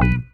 you